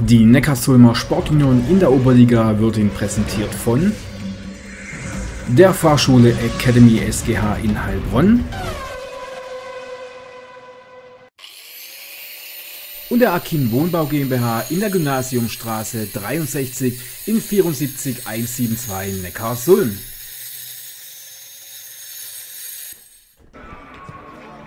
Die Neckarsulmer Sportunion in der Oberliga wird Ihnen präsentiert von der Fahrschule Academy SGH in Heilbronn und der Akin Wohnbau GmbH in der Gymnasiumstraße 63 in 74172 Neckarsulm.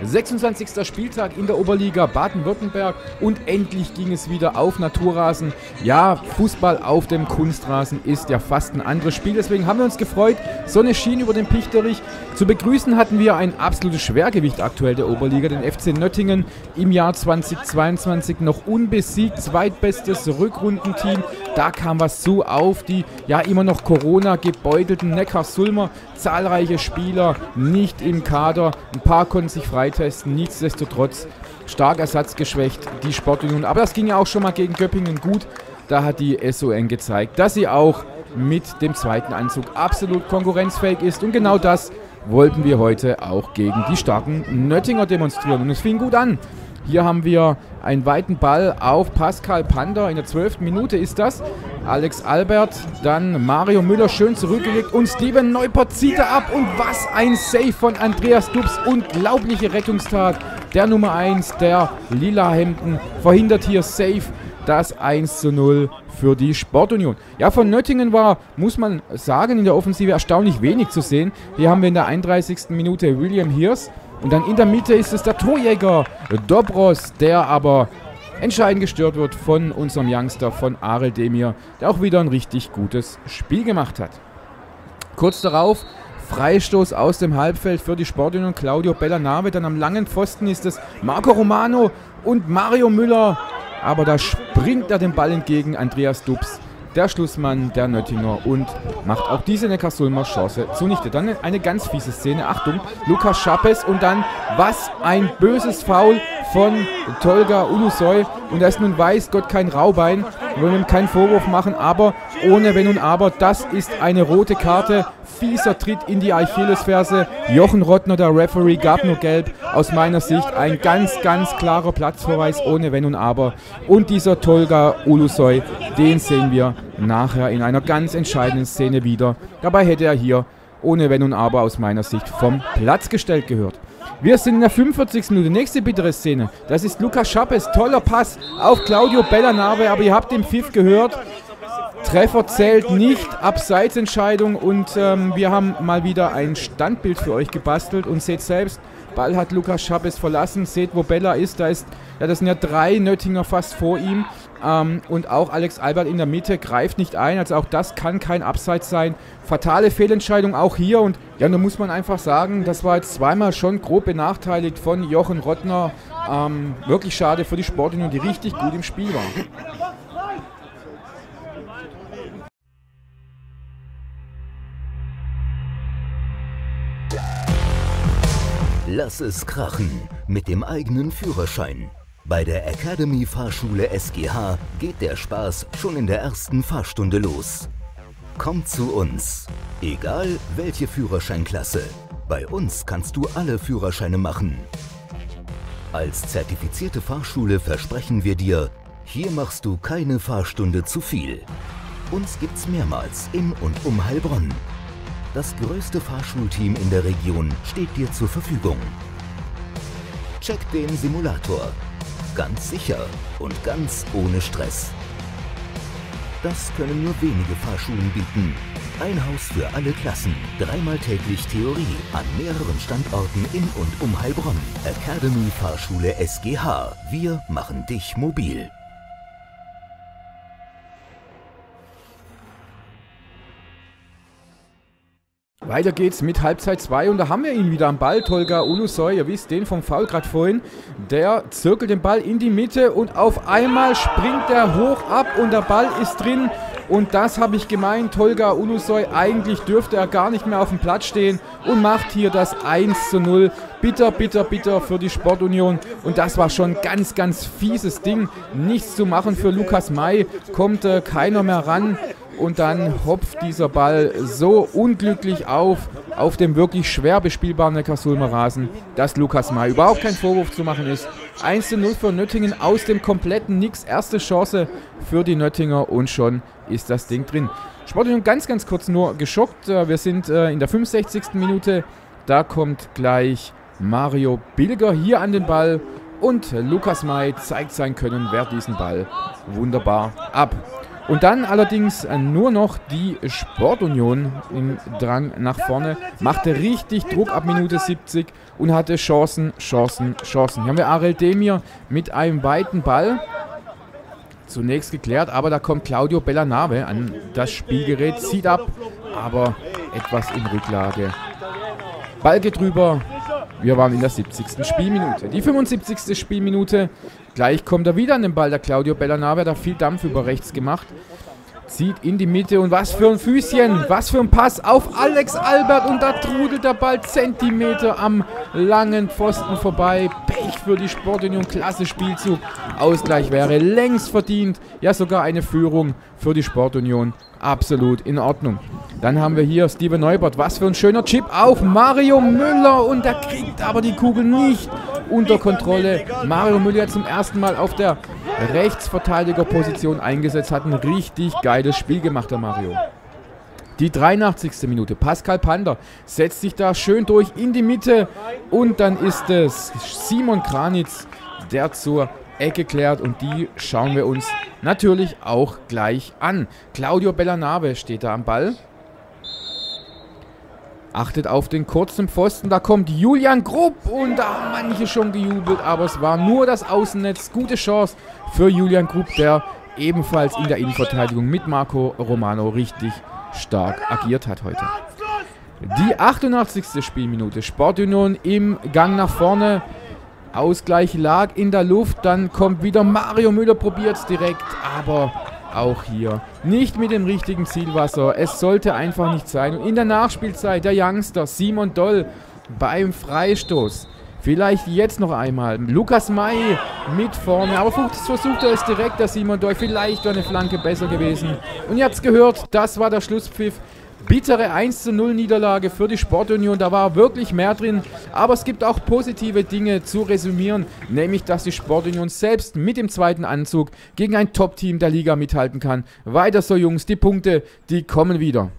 26. Spieltag in der Oberliga Baden-Württemberg und endlich ging es wieder auf Naturrasen. Ja, Fußball auf dem Kunstrasen ist ja fast ein anderes Spiel, deswegen haben wir uns gefreut. Sonne schien über den Pichterich. Zu begrüßen hatten wir ein absolutes Schwergewicht aktuell der Oberliga, den FC Nöttingen im Jahr 2022 noch unbesiegt, zweitbestes Rückrundenteam. Da kam was zu auf die ja immer noch Corona gebeutelten Neckar-Sulmer. Zahlreiche Spieler nicht im Kader, ein paar konnten sich frei freitesten. Nichtsdestotrotz stark ersatzgeschwächt, die Sportunion. Aber das ging ja auch schon mal gegen Göppingen gut. Da hat die SON gezeigt, dass sie auch mit dem zweiten Anzug absolut konkurrenzfähig ist. Und genau das wollten wir heute auch gegen die starken Nöttinger demonstrieren. Und es fing gut an. Hier haben wir einen weiten Ball auf Pascal Pander. In der zwölften Minute ist das. Alex Albert, dann Mario Müller schön zurückgelegt und Steven Neupert zieht er ab. Und was ein Save von Andreas Dubs. Unglaubliche Rettungstat. Der Nummer 1 der Lila Hemden verhindert hier safe das 1 zu 0 für die Sportunion. Ja, von Nöttingen war, muss man sagen, in der Offensive erstaunlich wenig zu sehen. Hier haben wir in der 31. Minute William Hiers. Und dann in der Mitte ist es der Torjäger Dobros, der aber entscheidend gestört wird von unserem Youngster, von Arel Demir, der auch wieder ein richtig gutes Spiel gemacht hat. Kurz darauf Freistoß aus dem Halbfeld für die Sportunion Claudio Bellanave. Dann am langen Pfosten ist es Marco Romano und Mario Müller. Aber da springt er dem Ball entgegen, Andreas Dubs der Schlussmann der Nöttinger und macht auch diese Neckarsulmer Chance zunichte. Dann eine ganz fiese Szene. Achtung, Lukas Schapes und dann was ein böses Foul von Tolga Ulusoy. Und er ist nun weiß Gott kein Raubein. Wir wollen ihm keinen Vorwurf machen, aber ohne Wenn und Aber, das ist eine rote Karte. Fieser Tritt in die Achillesferse. Jochen Rottner, der Referee, gab nur gelb. Aus meiner Sicht ein ganz, ganz klarer Platzverweis ohne Wenn und Aber. Und dieser Tolga Ulusoy, den sehen wir nachher in einer ganz entscheidenden Szene wieder. Dabei hätte er hier ohne Wenn und Aber aus meiner Sicht vom Platz gestellt gehört. Wir sind in der 45. Minute. Nächste bittere Szene. Das ist Lukas Schappes. Toller Pass auf Claudio Bellanave. Aber ihr habt den Pfiff gehört. Treffer zählt nicht, Abseitsentscheidung und ähm, wir haben mal wieder ein Standbild für euch gebastelt und seht selbst, Ball hat Lukas Schappes verlassen, seht wo Bella ist, da ist, ja das sind ja drei Nöttinger fast vor ihm ähm, und auch Alex Albert in der Mitte greift nicht ein. Also auch das kann kein Abseits sein. Fatale Fehlentscheidung auch hier. Und ja, da muss man einfach sagen, das war jetzt zweimal schon grob benachteiligt von Jochen Rottner. Ähm, wirklich schade für die Sportunion, die richtig gut im Spiel waren. Lass es krachen mit dem eigenen Führerschein. Bei der Academy Fahrschule SGH geht der Spaß schon in der ersten Fahrstunde los. Komm zu uns. Egal welche Führerscheinklasse. Bei uns kannst du alle Führerscheine machen. Als zertifizierte Fahrschule versprechen wir dir, hier machst du keine Fahrstunde zu viel. Uns gibt's mehrmals in und um Heilbronn. Das größte Fahrschulteam in der Region steht dir zur Verfügung. Check den Simulator Ganz sicher und ganz ohne Stress. Das können nur wenige Fahrschulen bieten. Ein Haus für alle Klassen, dreimal täglich Theorie an mehreren Standorten in und um Heilbronn. Academy Fahrschule SGH. Wir machen dich mobil. Weiter geht's mit Halbzeit 2 und da haben wir ihn wieder am Ball. Tolga Ulusoy, ihr wisst den vom Foul gerade vorhin. Der zirkelt den Ball in die Mitte und auf einmal springt er hoch ab und der Ball ist drin. Und das habe ich gemeint, Tolga Ulusoy, eigentlich dürfte er gar nicht mehr auf dem Platz stehen und macht hier das 1 zu 0. Bitter, bitter, bitter für die Sportunion. Und das war schon ganz, ganz fieses Ding. Nichts zu machen für Lukas May, kommt äh, keiner mehr ran und dann hopft dieser Ball so unglücklich auf, auf dem wirklich schwer bespielbaren Neckarsulmer Rasen, dass Lukas May überhaupt kein Vorwurf zu machen ist. 1 zu 0 für Nöttingen aus dem kompletten Nix. Erste Chance für die Nöttinger und schon ist das Ding drin. Sportunion ganz, ganz kurz nur geschockt. Äh, wir sind äh, in der 65. Minute. Da kommt gleich Mario Bilger hier an den Ball und Lukas May zeigt sein Können, wehrt diesen Ball wunderbar ab. Und dann allerdings nur noch die Sportunion im Drang nach vorne. Machte richtig Druck ab Minute 70 und hatte Chancen, Chancen, Chancen. Hier haben wir Arel Demir mit einem weiten Ball. Zunächst geklärt, aber da kommt Claudio Bellanave an das Spielgerät, zieht ab, aber etwas in Rücklage. Ball geht drüber, wir waren in der 70. Spielminute. Die 75. Spielminute. Gleich kommt er wieder an den Ball, der Claudio Bellanave. Da viel Dampf über rechts gemacht. Zieht in die Mitte und was für ein Füßchen, was für ein Pass auf Alex Albert und da trudelt der Ball Zentimeter am langen Pfosten vorbei. Pech für die Sportunion, klasse Spielzug. Ausgleich wäre längst verdient, ja sogar eine Führung für die Sportunion. Absolut in Ordnung. Dann haben wir hier Steven Neubert. Was für ein schöner Chip auf Mario Müller. Und er kriegt aber die Kugel nicht unter Kontrolle. Mario Müller zum ersten Mal auf der Rechtsverteidigerposition eingesetzt. Hat ein richtig geiles Spiel gemacht, der Mario. Die 83. Minute. Pascal Pander setzt sich da schön durch in die Mitte. Und dann ist es Simon Kranitz, der zur Ecke klärt. Und die schauen wir uns natürlich auch gleich an. Claudio Bellanave steht da am Ball. Achtet auf den kurzen Pfosten. Da kommt Julian Grupp. Und da haben manche schon gejubelt. Aber es war nur das Außennetz. Gute Chance für Julian Grupp, der ebenfalls in der Innenverteidigung mit Marco Romano richtig stark agiert hat heute. Die 88. Spielminute. Sportunion im Gang nach vorne. Ausgleich lag in der Luft. Dann kommt wieder Mario Müller, probiert es direkt. Aber auch hier nicht mit dem richtigen Zielwasser. Es sollte einfach nicht sein. Und in der Nachspielzeit der Youngster Simon Doll beim Freistoß. Vielleicht jetzt noch einmal. Lukas May mit vorne. Aber versucht er es direkt, der Simon Doll. Vielleicht wäre eine Flanke besser gewesen. Und ihr habt es gehört, das war der Schlusspfiff bittere 1 zu 0 Niederlage für die Sportunion. Da war wirklich mehr drin. Aber es gibt auch positive Dinge zu resümieren. Nämlich, dass die Sportunion selbst mit dem zweiten Anzug gegen ein Top-Team der Liga mithalten kann. Weiter so, Jungs. Die Punkte, die kommen wieder.